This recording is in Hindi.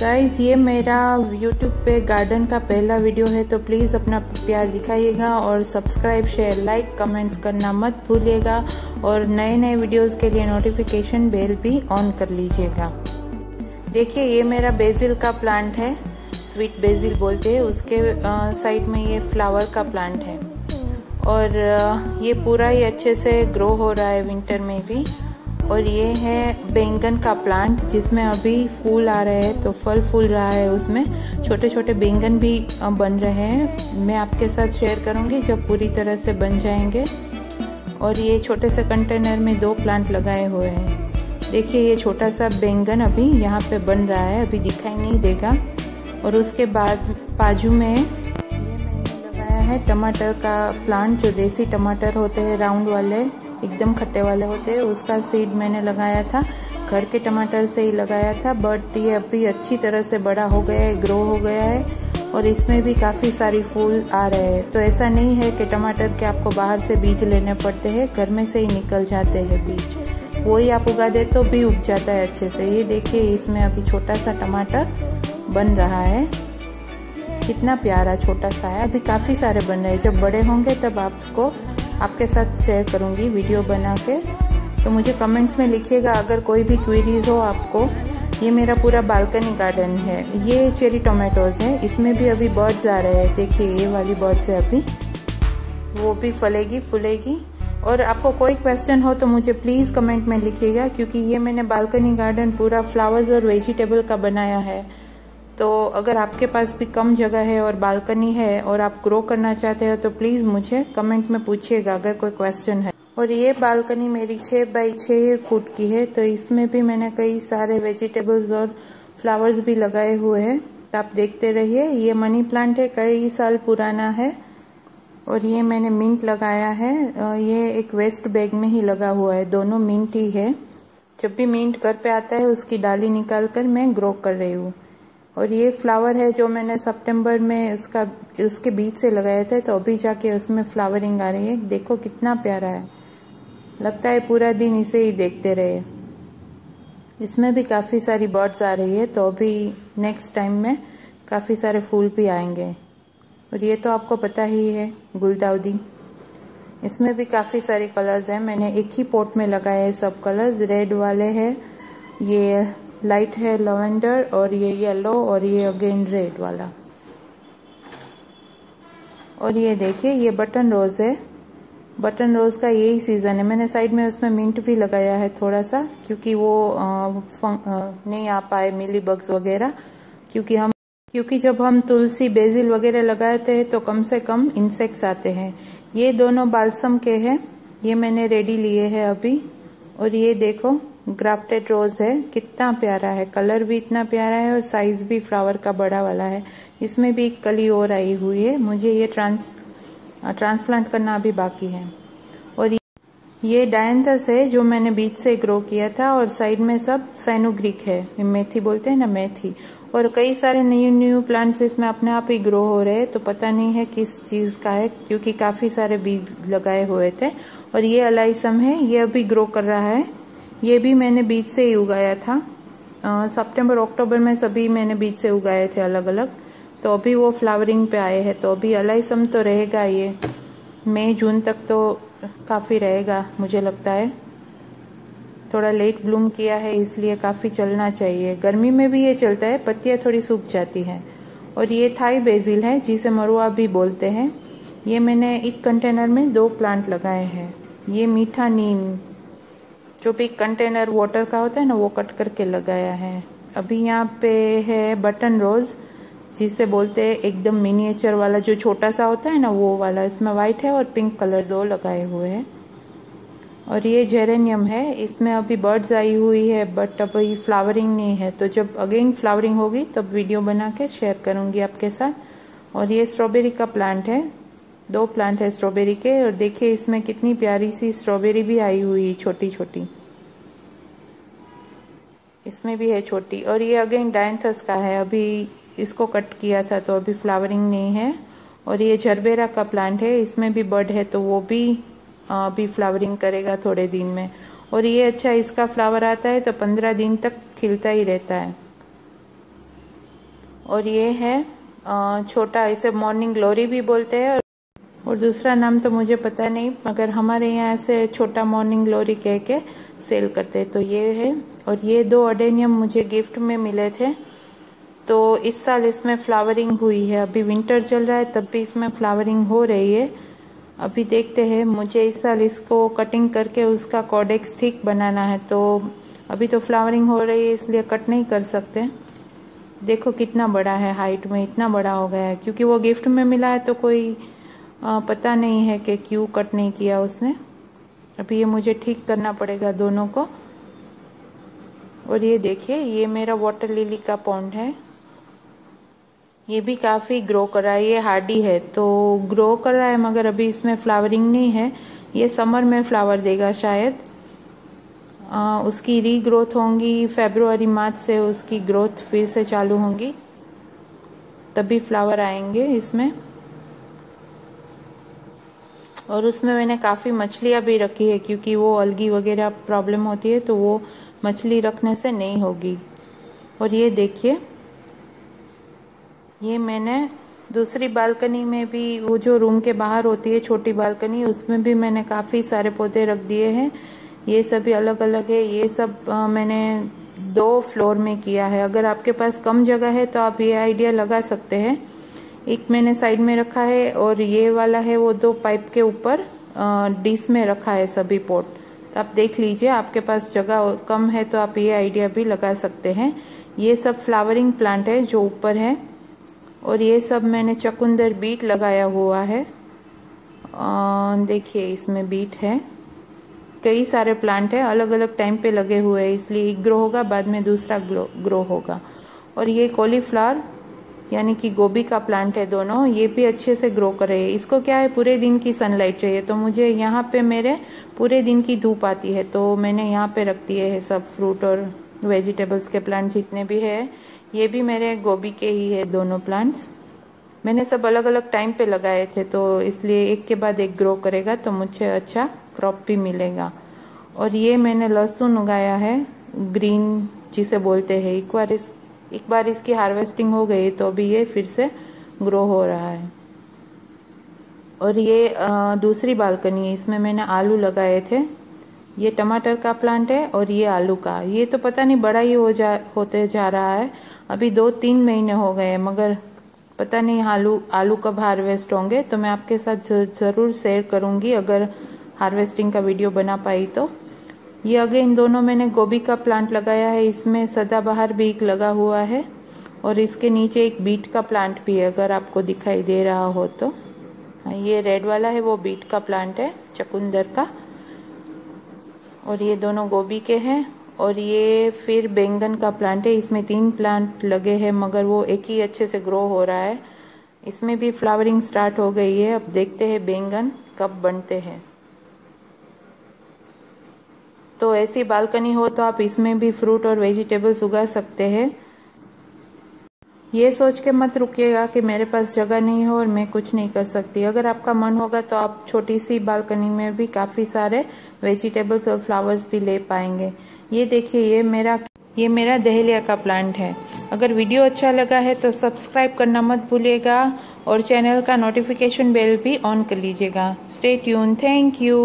गाइस ये मेरा यूट्यूब पे गार्डन का पहला वीडियो है तो प्लीज़ अपना प्यार दिखाइएगा और सब्सक्राइब शेयर लाइक कमेंट्स करना मत भूलिएगा और नए नए वीडियोस के लिए नोटिफिकेशन बेल भी ऑन कर लीजिएगा। देखिए, ये मेरा बेजिल का प्लांट है स्वीट बेजिल बोलते हैं, उसके साइड में ये फ्लावर का प्लांट है। और ये पूरा ही अच्छे से ग्रो हो रहा है विंटर में भी। और ये है बैंगन का प्लांट जिसमें अभी फूल आ रहे हैं तो फल फूल रहा है उसमें। छोटे छोटे बैंगन भी बन रहे हैं। मैं आपके साथ शेयर करूँगी जब पूरी तरह से बन जाएँगे। और ये छोटे से कंटेनर में दो प्लांट लगाए हुए हैं। देखिए, ये छोटा सा बैंगन अभी यहाँ पे बन रहा है, अभी दिखाई नहीं देगा। और उसके बाद बाजू में ये मैंने लगाया है टमाटर का प्लांट जो देसी टमाटर होते हैं, राउंड वाले। एकदम खट्टे वाले होते हैं। उसका सीड मैंने लगाया था। घर के टमाटर से ही लगाया था बट ये अभी अच्छी तरह से बड़ा हो गया है ग्रो हो गया है और इसमें भी काफ़ी सारी फूल आ रहे हैं। तो ऐसा नहीं है कि टमाटर के आपको बाहर से बीज लेने पड़ते हैं, घर में से ही निकल जाते हैं बीज। वो ही आप उगा दे तो भी उग जाता है अच्छे से। ये देखिए, इसमें अभी छोटा सा टमाटर बन रहा है। कितना प्यारा छोटा सा है। अभी काफ़ी सारे बन रहे हैं। जब बड़े होंगे तब आपको आपके साथ शेयर करूँगी वीडियो बना के। तो मुझे कमेंट्स में लिखिएगा अगर कोई भी क्वेरीज हो आपको। ये मेरा पूरा बालकनी गार्डन है। ये चेरी टोमेटोज़ है। इसमें भी अभी बर्ड्स आ रहे हैं। देखिए, ये वाली बर्ड्स है अभी। वो भी फलेगी, फूलेगी। और आपको कोई क्वेश्चन हो तो मुझे प्लीज़ कमेंट में लिखिएगा, क्योंकि ये मैंने बालकनी गार्डन पूरा फ्लावर्स और वेजिटेबल का बनाया है। तो अगर आपके पास भी कम जगह है और बालकनी है और आप ग्रो करना चाहते हो तो प्लीज़ मुझे कमेंट में पूछिएगा अगर कोई क्वेश्चन है। और ये बालकनी मेरी छः बाई छः फुट की है तो इसमें भी मैंने कई सारे वेजिटेबल्स और फ्लावर्स भी लगाए हुए हैं। तो आप देखते रहिए, ये मनी प्लांट है, कई साल पुराना है और ये मैंने मिंट लगाया है। ये एक वेस्ट बैग में ही लगा हुआ है, दोनों मिंट ही है। जब भी मिंट घर पे आता है, उसकी डाली निकाल कर मैं ग्रो कर रही हूँ। और ये फ्लावर है जो मैंने सितंबर में उसका उसके बीच से लगाए थे तो अभी जाके उसमें फ्लावरिंग आ रही है। देखो कितना प्यारा है। लगता है पूरा दिन इसे ही देखते रहे। इसमें भी काफ़ी सारी बर्ड्स आ रही है तो अभी नेक्स्ट टाइम में काफ़ी सारे फूल भी आएँगे। और ये तो आपको पता ही है, गुलदाउदी। इसमें भी काफ़ी सारे कलर्स हैं। मैंने एक ही पोट में लगाए हैं सब कलर्स रेड वाले हैं, ये लाइट है लवेंडर और ये येलो और ये अगेन रेड वाला। और ये देखिए ये बटन रोज़ है। बटन रोज़ का यही सीज़न है। मैंने साइड में उसमें मिंट भी लगाया है थोड़ा सा क्योंकि वो आ, आ, नहीं आ पाए मिली बग्स वगैरह। क्योंकि हम क्योंकि जब हम तुलसी बेजिल वगैरह लगाते हैं तो कम से कम इंसेक्ट्स आते हैं। ये दोनों बालसम के हैं। ये मैंने रेडी लिए हैं अभी। और ये देखो ग्राफ्टेड रोज है। कितना प्यारा है। कलर भी इतना प्यारा है और साइज़ भी फ्लावर का बड़ा वाला है। इसमें भी एक कली और आई हुई है। मुझे ये ट्रांस ट्रांसप्लांट करना अभी बाकी है। और ये डायंथस है जो मैंने बीच से ग्रो किया था और साइड में सब फेनुग्रिक है। मेथी बोलते हैं ना, मेथी। और कई सारे न्यू न्यू प्लांट्स इसमें अपने आप ही ग्रो हो रहे हैं। तो पता नहीं है किस चीज़ का है, क्योंकि काफ़ी सारे बीज लगाए हुए थे। और ये अलाइसम है। ये अभी ग्रो कर रहा है। ये भी मैंने बीज से ही उगाया था। सितंबर, अक्टूबर में सभी मैंने बीज से उगाए थे अलग अलग तो अभी वो फ्लावरिंग पे आए हैं तो अभी अलाइसम तो रहेगा ये। मई, जून तक तो काफ़ी रहेगा, मुझे लगता है। थोड़ा लेट ब्लूम किया है, इसलिए काफ़ी चलना चाहिए। गर्मी में भी ये चलता है, पत्तियाँ थोड़ी सूख जाती हैं। और ये थाई बेजिल है, जिसे मरुआ भी बोलते हैं। ये मैंने एक कंटेनर में दो प्लांट लगाए हैं। ये मीठा नीम जो भी कंटेनर वाटर का होता है ना, वो कट करके लगाया है। अभी यहाँ पे है बटन रोज़ जिसे बोलते हैं एकदम मिनिएचर वाला, जो छोटा सा होता है ना, वो वाला, इसमें वाइट है और पिंक कलर दो लगाए हुए हैं। और ये जेरेनियम है, इसमें अभी बर्ड्स आई हुई है बट अभी फ्लावरिंग नहीं है। तो जब अगेन फ्लावरिंग होगी, तब वीडियो बना के शेयर करूँगी आपके साथ। और ये स्ट्रॉबेरी का प्लांट है दो प्लांट है स्ट्रॉबेरी के और देखिए इसमें कितनी प्यारी सी स्ट्रॉबेरी भी आई हुई छोटी छोटी इसमें भी है छोटी। और ये अगेन डायंथस का है। अभी इसको कट किया था तो अभी फ्लावरिंग नहीं है। और ये झरबेरा का प्लांट है। इसमें भी बर्ड है तो वो भी अभी फ्लावरिंग करेगा थोड़े दिन में। और ये अच्छा इसका फ्लावर आता है तो पंद्रह दिन तक खिलता ही रहता है। और ये है छोटा, इसे मॉर्निंग ग्लोरी भी बोलते हैं। और दूसरा नाम तो मुझे पता नहीं, मगर हमारे यहाँ ऐसे छोटा मॉर्निंग ग्लोरी कह के सेल करते तो ये है, और ये दो अडेनियम मुझे गिफ्ट में मिले थे। तो इस साल इसमें फ्लावरिंग हुई है। अभी विंटर चल रहा है, तब भी इसमें फ्लावरिंग हो रही है। अभी देखते हैं, मुझे इस साल इसको कटिंग करके उसका कॉडेक्स थिक बनाना है। तो अभी तो फ्लावरिंग हो रही है, इसलिए कट नहीं कर सकते। देखो कितना बड़ा है हाइट में इतना बड़ा हो गया है। क्योंकि वो गिफ्ट में मिला है तो कोई आ, पता नहीं है कि क्यों कट नहीं किया उसने। अभी ये मुझे ठीक करना पड़ेगा दोनों को। और ये देखिए ये मेरा वाटर लिली का पॉन्ड है। ये भी काफ़ी ग्रो कर रहा है ये हार्डी है तो ग्रो कर रहा है मगर अभी इसमें फ्लावरिंग नहीं है। ये समर में फ्लावर देगा शायद। आ, उसकी री ग्रोथ होंगी फेब्रुआरी मार्च से उसकी ग्रोथ फिर से चालू होंगी। तभी फ्लावर आएँगे इसमें। और उसमें मैंने काफ़ी मछलियाँ भी रखी है क्योंकि वो अलगी वगैरह प्रॉब्लम होती है तो वो मछली रखने से नहीं होगी। और ये देखिए ये मैंने दूसरी बालकनी में भी वो जो रूम के बाहर होती है छोटी बालकनी उसमें भी मैंने काफ़ी सारे पौधे रख दिए हैं। ये सभी अलग अलग है ये सब आ, मैंने दो फ्लोर में किया है। अगर आपके पास कम जगह है तो आप ये आइडिया लगा सकते हैं। एक मैंने साइड में रखा है और ये वाला है वो दो पाइप के ऊपर डिस में रखा है सभी पोट। तो आप देख लीजिए, आपके पास जगह कम है तो आप ये आइडिया भी लगा सकते हैं। ये सब फ्लावरिंग प्लांट है जो ऊपर है और ये सब मैंने चकुंदर बीट लगाया हुआ है। देखिए इसमें बीट है। कई सारे प्लांट है अलग अलग टाइम पे लगे हुए हैं, इसलिए एक ग्रो होगा, बाद में दूसरा ग्रो होगा। और ये कॉलीफ्लावर यानी कि गोभी का प्लांट है दोनों, ये भी अच्छे से ग्रो कर। इसको क्या है, पूरे दिन की सनलाइट चाहिए। तो मुझे यहाँ पे मेरे पूरे दिन की धूप आती है तो मैंने यहाँ पे रख दिए है सब फ्रूट और वेजिटेबल्स के प्लांट जितने भी है, ये भी मेरे गोभी के ही है दोनों प्लांट्स मैंने सब अलग अलग टाइम पे लगाए थे तो इसलिए एक के बाद एक ग्रो करेगा तो मुझे अच्छा क्रॉप भी मिलेगा। और ये मैंने लहसुन उगाया है ग्रीन जिसे बोलते हैं इस एक बार इसकी हार्वेस्टिंग हो गई तो अभी ये फिर से ग्रो हो रहा है। और ये दूसरी बालकनी है, इसमें मैंने आलू लगाए थे। ये टमाटर का प्लांट है और ये आलू का। ये तो पता नहीं बड़ा ही हो जा, होते जा रहा है। अभी दो तीन महीने हो गए मगर पता नहीं आलू आलू कब हार्वेस्ट होंगे तो मैं आपके साथ ज़रूर शेयर करूँगी। अगर हार्वेस्टिंग का वीडियो बना पाई तो। ये अगेन दोनों मैंने गोभी का प्लांट लगाया है इसमें सदाबहार भी एक लगा हुआ है और इसके नीचे एक बीट का प्लांट भी है अगर आपको दिखाई दे रहा हो तो। हाँ, ये रेड वाला है वो बीट का प्लांट है चकुंदर का। और ये दोनों गोभी के हैं और ये फिर बैंगन का प्लांट है इसमें तीन प्लांट लगे हैं मगर वो एक ही अच्छे से ग्रो हो रहा है। इसमें भी फ्लावरिंग स्टार्ट हो गई है अब देखते हैं बैंगन कब बनते हैं। तो ऐसी बालकनी हो तो आप इसमें भी फ्रूट और वेजिटेबल्स उगा सकते हैं। ये सोच के मत रुकिएगा कि मेरे पास जगह नहीं हो और मैं कुछ नहीं कर सकती। अगर आपका मन होगा तो आप छोटी सी बालकनी में भी काफ़ी सारे वेजिटेबल्स और फ्लावर्स भी ले पाएँगे। ये देखिए, ये मेरा ये मेरा दहलिया का प्लांट है। अगर वीडियो अच्छा लगा है तो सब्सक्राइब करना मत भूलिएगा और चैनल का नोटिफिकेशन बेल भी ऑन कर लीजिएगा। Stay tune thank you